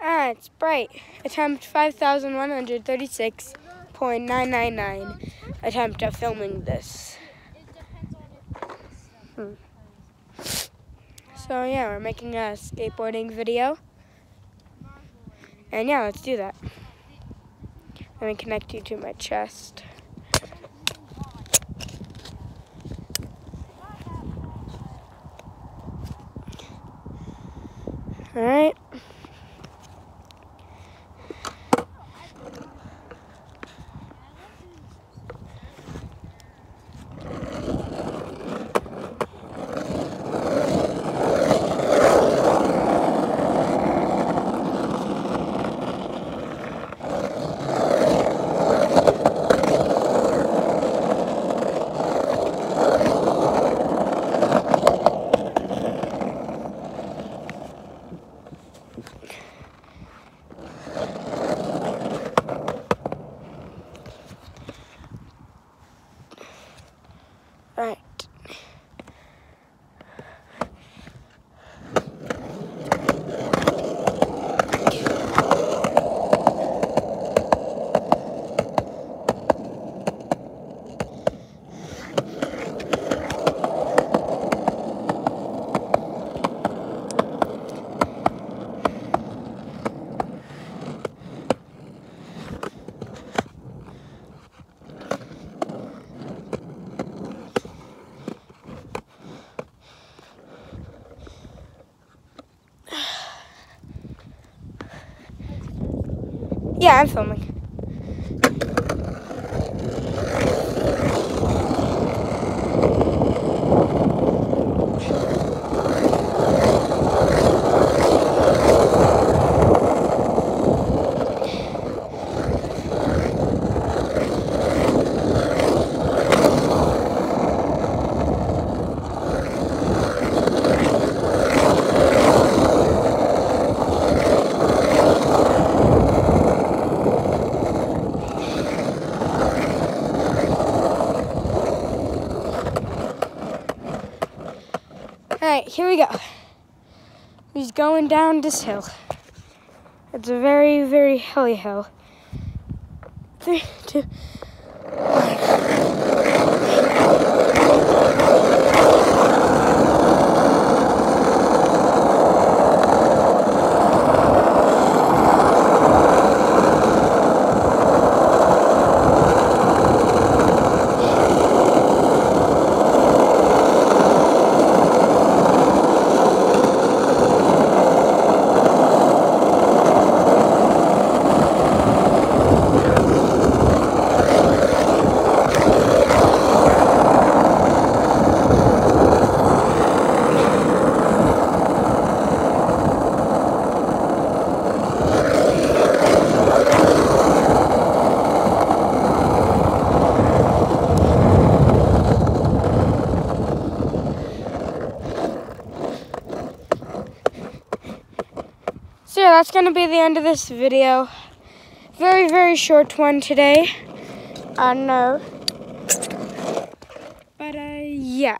Ah, it's bright. Attempt 5,136.999. Attempt at filming this. Hmm. So yeah, we're making a skateboarding video. And yeah, let's do that. Let me connect you to my chest. All Yeah, I'm filming. Right, here we go. He's going down this hill. It's a very, very hilly hill. Three, two, So yeah, that's gonna be the end of this video. Very, very short one today. I know. But uh, yeah.